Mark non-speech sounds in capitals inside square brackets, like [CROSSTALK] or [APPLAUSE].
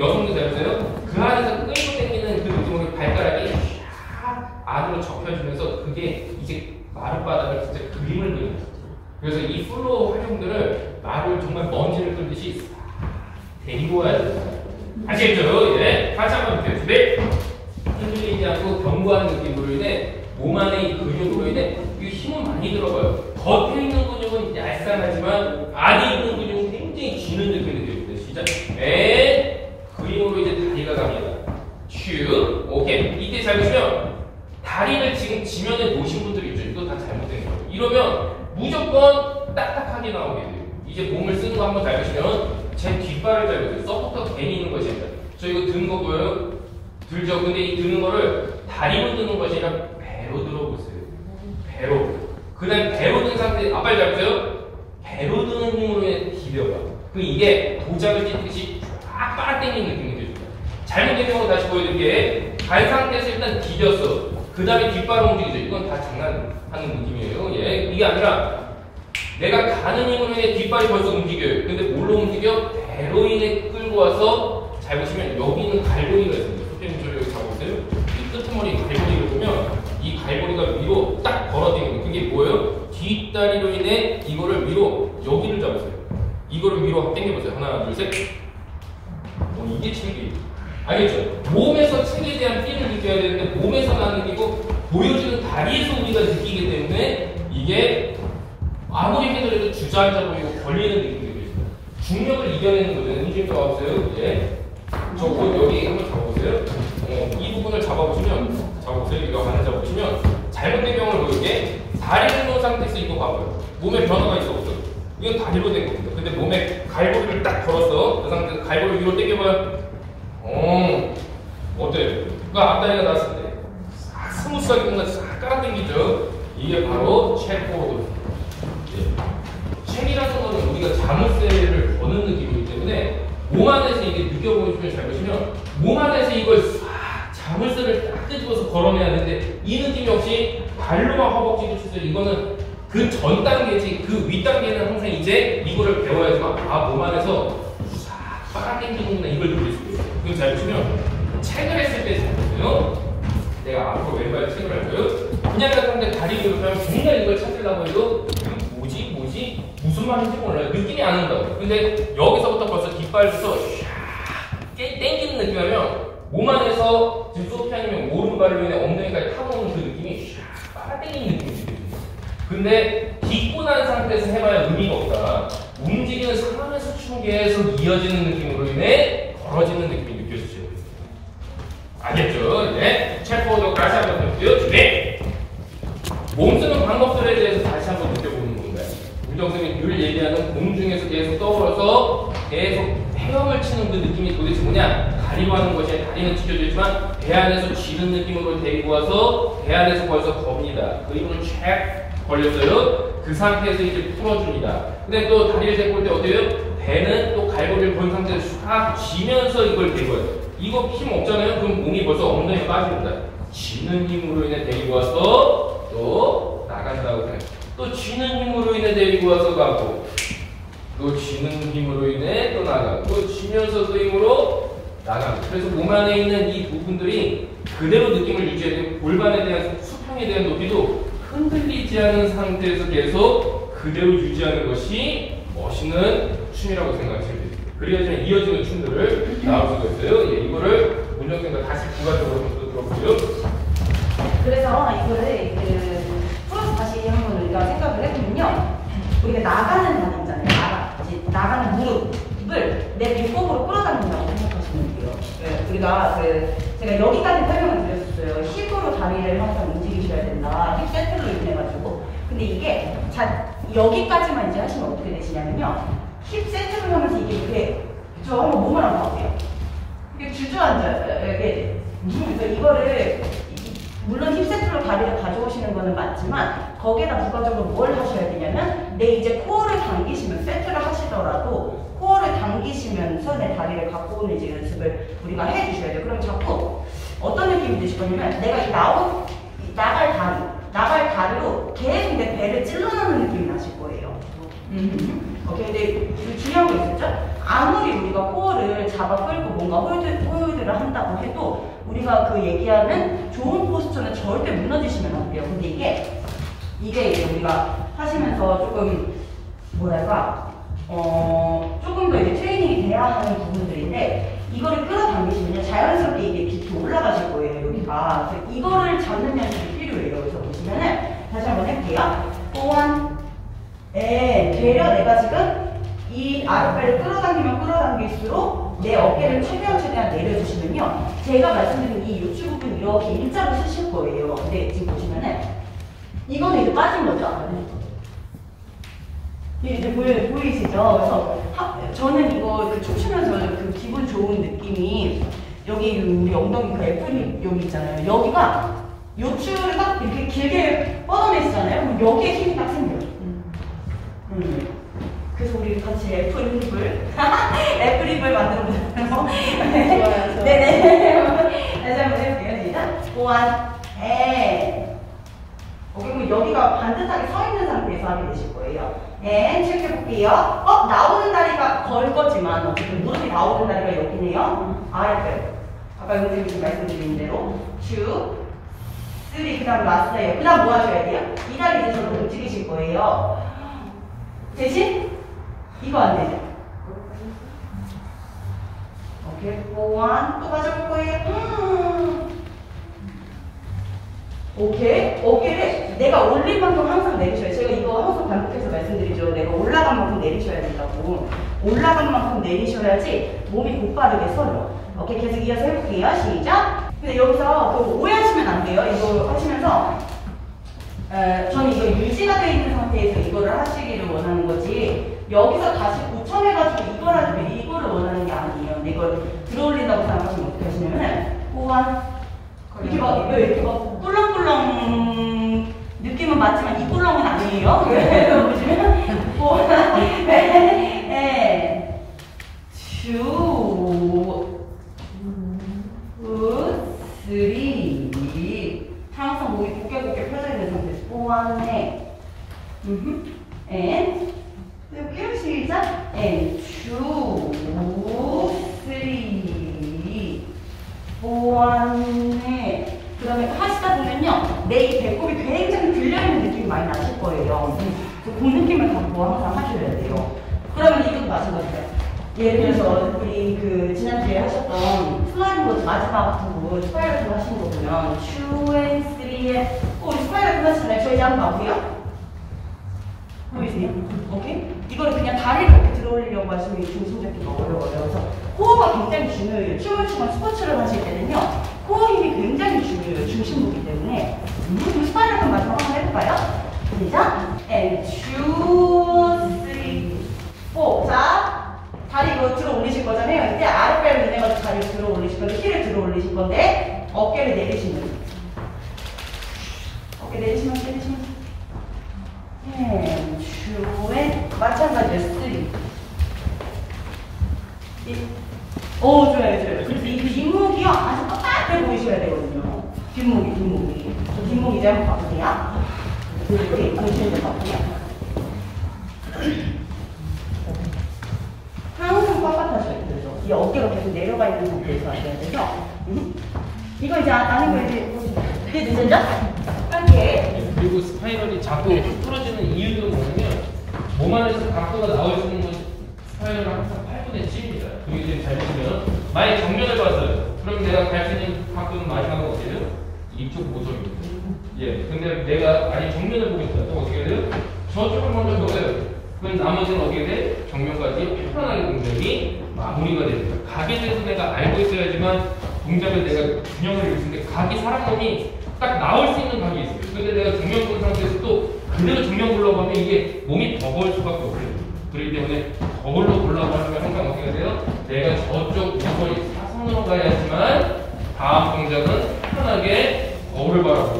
여성도 되세요? 그 안에서 끌고 당기는 그 느낌으로 발가락이 샥 안으로 접혀지면서 그게 이제 마룻바닥을 진짜 그림을 그리는 거예요. 그래서 이 플로어 활용들을 말을 정말 먼지를 끌듯이 싹 데리고 와야 됩니다. 아시겠죠? 예. 다시 한번 볼게요. 준비. 흔들리지 않고 견고하는 느낌으로 인해 몸 안에 이 근육으로 인해 이 힘은 많이 들어가요. 겉에 있는 근육은 얄쌍하지만 안에 있는 근육은 굉장히 쥐는 느낌이 들거든요. 시작. 에 그림으로 이제 다리가 갑니다. 큐. 오케이. 이때 잘 보시면 다리를 지금 지면에 놓으신 분들이 있죠. 이거 다 잘못된 거예요. 이러면 무조건 딱딱하게 나오게 돼요. 이제 몸을 쓰는 거 한번 잘 보시면 제 뒷발을 잘 보세요. 서포터 괜히 있는 아니라 저 이거 드는 거 보여요? 들죠? 근데 이 드는 거를 다리로 드는 것이 아니라 배로 들어보세요. 배로. 그 다음에 배로 든 상태, 아빨리 잡으세요? 배로 드는 힘으로 인해 디뎌봐. 그 이게 도장을 찢듯이 쫙 빨아당기는 느낌이 들죠. 잘못된 경우 다시 보여드릴게. 발 상태에서 일단 디뎠어. 그 다음에 뒷발 움직이죠. 이건 다 장난하는 느낌이에요. 예. 이게 아니라 내가 가는 힘으로 인해 뒷발이 벌써 움직여요. 근데 뭘로 움직여? 배로 인해 끌고 와서 잘 보시면 여기 있는 갈고리가 있습니다. 저 여기 잡아보세요. 이 끄트머리 갈고리를 보면 이 갈고리가 위로 딱 걸어지는 거. 그게 뭐예요? 뒷다리로 인해 이거를 위로 여기를 잡으세요. 이거를 위로 한번 당겨보세요. 하나, 둘, 셋. 어, 이게 체계. 알겠죠? 몸에서 체계에 대한 필을 느껴야 되는데 몸에서 나는 느끼고 보여주는 다리에서 우리가 느끼기 때문에 이게 아무리 해도 주저앉아 보이고 걸리는 느낌이 들어요. 중력을 이겨내는 거죠. 힘좀 잡아보세요. 예. 저 그, 여기 한번 잡아보세요. 어, 이 부분을 잡아보시면, 잡아보세요. 이거 하나 잡아보시면, 잘못된 경우를 보이게, 다리를 놓은 상태에서 이거 봐봐요. 몸에 변화가 있어 없어? 이건 다리로 된 겁니다. 근데 몸에 갈고리를 딱 걸었어. 그 상태에서 갈고리 위로 당겨봐요. 어, 어때요? 그 앞다리가 나왔을 때, 싹 스무스하게 뭔가 싹 깔아당기죠? 이게 바로 check forward. check이라는 거는 우리가 자물쇠를 거는 느낌이기 때문에 몸 안에서 이게 느껴보시면 잘 보시면 몸 안에서 이걸 싹 자물쇠를 딱 끄집어서 걸어내야 되는데 이 느낌 역시 발로만 허벅지를 치세요. 이거는 그 전 단계지 그 윗 단계는 항상 이제 이거를 배워야지만 아몸 안에서 싹 빨아당기는구나 이걸 느낄 수 있어요. 그럼 잘 보시면 책을 했을 때 잘 보세요. 내가 앞으로 왼발 책을 할 거예요. 그냥 같은데 다리 위로 가면 정말 이걸 찾으려고 해도 뭐지 뭐지 무슨 말인지 몰라요. 느낌이 안 온다고. 근데 여기서부터 벌써 뒷발부터 샥 땡기는 느낌이면 몸 안에서 지금 소피아님의 오른발을 위해 엉덩이까지 타보는 그 느낌이 샥 빨아당기는 느낌이 들거든요. 근데 딛고 난 상태에서 해봐야 의미가 없다. 움직이는 상황에서 춤 계속 이어지는 느낌으로 인해 걸어지는 느낌이 느껴지죠. 알겠죠? 네. 체포도 다시 한번 볼게요. 준비! 몸 쓰는 방법들에 대해서 다시 한번 느껴보는 건가요? 우정쌤이 늘 얘기하는 공중에서 계속 떠올라서 계속 헤엄을 치는 그 느낌이 도대체 뭐냐? 다리로 하는 것이 다리는 찢어져 있지만 배 안에서 쥐는 느낌으로 데리고 와서 배 안에서 벌써 겁니다. 그 힘을 쫙 걸렸어요. 그 상태에서 이제 풀어줍니다. 근데 또 다리를 데리고 올 때 어때요? 배는 또 갈고리를 본 상태에서 쫙 쥐면서 이걸 데리고요. 이거 힘 없잖아요? 그럼 몸이 벌써 엉덩이에 빠집니다. 쥐는 힘으로 인해 데리고 와서 또 나간다고 그래요. 또 쥐는 힘으로 인해 데리고 와서 가고 또 쥐는 힘으로 인해 또 나가고 또 쥐면서 또 힘으로 나가고 그래서 몸 안에 있는 이 부분들이 그대로 느낌을 유지해야 되고 골반에 대한 수평에 대한 높이도 흔들리지 않은 상태에서 계속 그대로 유지하는 것이 멋있는 춤이라고 생각하시면 됩니다. 그래야지만 이어지는 춤들을 나올 수가 있어요. 예, 이거를 문정생과 다시 부가적으로 또 들어보세요. 그래서 이거를 우리가 나가는 단어 있잖아요. 나가. 이제 나가는 무릎을 내 배꼽으로 끌어당긴다고 생각하시면 돼요. 네, 우리가 그 제가 여기까지 설명을 드렸었어요. 힙으로 다리를 항상 움직이셔야 된다. 힙 세트로 인해가지고. 근데 이게 자 여기까지만 이제 하시면 어떻게 되시냐면요. 힙 세트를 하면서 이게 이렇게 저 한번 몸을 한번 볼게요. 이게 주저앉아요. 이게 그래서 이거를 물론 hip set로 다리를 가져오시는 거는 맞지만 거기에다 부가적으로 뭘 하셔야 되냐면 내 이제 코어를 당기시면 세트를 하시더라도 코어를 당기시면서 내 다리를 갖고 오는 이제 연습을 우리가 해주셔야 돼요. 그럼 자꾸 어떤 느낌이 드실 거냐면 내가 이 나갈 다리 나갈 다리로 계속 내 배를 찔러넣는 느낌이 나실 거예요. 음. 오케이 근데 그 중요한 거 있었죠? 아무리 우리가 코어를 잡아 끌고 뭔가 hold, hold를 한다고 해도 우리가 그 얘기하는 좋은 posture는 절대 무너지시면 안 돼요. 근데 이게 이게 이제 우리가 하시면서 조금 뭐랄까 어 조금 더 이제 트레이닝이 돼야 하는 부분들인데 이거를 끌어당기시면요. 자연스럽게 이게 깊이 올라가실 거예요 여기가. 그래서 이거를 잡는 연습이 필요해요. 그래서 보시면은 다시 한번 해볼게요. 또한 에 되려 내가 지금 이 아랫배를 끌어당기면 내 어깨를 최대한 최대한 내려주시면요 제가 말씀드린 이 요추 부분 이렇게 일자로 쓰실 거예요 근데 지금 보시면은 이거는 이제 빠진 거죠 이게 이제 보이, 보이시죠? 그래서 하- 저는 이거 그 춤추면서 그 기분 좋은 느낌이 여기 우리 엉덩이 그 apple이 여기 있잖아요. 여기가 요추를 딱 이렇게 길게 뻗어내시잖아요. 그럼 여기에 힘이 딱 생겨요. 음. 그래서 우리 같이 apple hip을 [LAUGHS] apple hip을 만들어 좋아요. 네네. [LAUGHS] 다시 한번 해볼게요. 시작. four one 에. 오케이, 그럼 여기가 반듯하게 서 있는 상태에서 하게 되실 거예요. 네, 체크해볼게요. 어, 나오는 다리가 걸 거지만, 어쨌든 무릎이 나오는 다리가 여기네요. 아랫배. 아까 선생님이 말씀드린 대로. 2, 3, 그 다음 라스트예요. 그 다음 뭐 하셔야 돼요? 이 다리 이제 저로 움직이실 거예요. 대신, 이거 안 되죠? 오케이, 보안. 또 가져볼 거예요. 음. 오케이. 어깨를 내가 올린 만큼 항상 내리셔야 제가 이거 항상 반복해서 말씀드리죠. 내가 올라간 만큼 내리셔야 된다고. 올라간 만큼 내리셔야지 몸이 곧바르게 서요. 오케이. 계속 이어서 해볼게요. 시작. 근데 여기서 그 오해하시면 안 돼요. 이거 하시면서 에, 저는 이거 유지가 되어 있는 상태에서 이거를 하시기를 원하는 거지 여기서 다시 고쳐내가지고 이걸 하시면 이거를 원하는 게 아니에요. 근데 이걸 들어올린다고 생각하시면 어떻게 하시냐면은 호환 이렇게 막 이렇게 막 꿀렁꿀렁 느낌은 맞지만 이 꿀렁은 아니에요. 그래서 [LAUGHS] 보시면 호환 네, two, two, three 항상 목이 곧게 곧게 펴져 있는 상태에서 호환해 음, and 이렇게 시작 and two, three four one해. 그 다음에 하시다 보면요. 내 이 배꼽이 굉장히 들려있는 느낌이 많이 나실 거예요. 그그 느낌을 갖고 항상 하셔야 돼요. 그러면 이것도 마찬가지예요. 예를 들어서 우리 그 지난주에 하셨던 보드 마지막 부분 spiral 하신 거 보면 2 and 3에 어, spiral 하시잖아요. 저희 한번 봐보세요. 보이세요? 오케이? 이거를 그냥 다리를 이렇게 들어올리려고 하시면 이 중심 잡기가 어려워요. 그래서 코어가 굉장히 중요해요. 춤을 추건 스포츠를 하실 때는요. 코어 힘이 굉장히 중요해요. 중심부기 때문에. 음, spiral 좀 마지막 한번 해볼까요? 시작! And two, three, four. 자, 다리 이거 들어 올리실 거잖아요. 이때 아랫배를 내가지고 다리를 들어 올리실 건데, heel을 들어 올리실 건데, 어깨를 내리시면 돼요. 어깨 내리시면서 내리시면서. 네, 주에 마찬가지로 three. 이- 오, 좋아요, 좋아요. 그래서 이 뒷목이요, 아주 뻣 뻣해 보이셔야 되거든요. 뒷목이, 뒷목이. 저 뒷목 이 제 한번 봐보세요. 이렇게 당신도 봐보세요. 항상 뻣뻣하셔야 돼요. 이 어깨가 계속 내려가 있는 상태에서 하셔야 돼서. 음. 이거 이제 아- 아는 거 이제, 이제 늦었죠? 오케이. 그리고 spiral이 자꾸 부러지는 이유도 뭐냐면 몸 안에서 각도가 나올 수 있는 건 spiral은 항상 8분의 7입니다. 그게 이제 잘 보시면 만약 정면을 봤어요. 그럼 내가 갈수 있는 각도는 마지막은 어떻게 돼요? 이쪽 모서입니다. 예. 근데 내가 아니 정면을 보고 있다. 또 어떻게 돼요? 저쪽을 먼저 보세요. 그럼 나머지는 어떻게 돼? 정면까지 편안하게 동작이 마무리가 됩니다. 각에 대해서 내가 알고 있어야지만 동작을 내가 균형을 있는데 각이 사람 몸이 딱 나올 수 있는 각이 있어요. 근데 내가 정면 본 상태에서 또 그대로 정면 보려고 하면 이게 몸이 버거울 수밖에 없어요. 그렇기 때문에 거울로 보려고 하면 항상 어떻게 돼요? 내가 저쪽 모서리 가야지만 다음 동작은 편하게 거울을 바라보고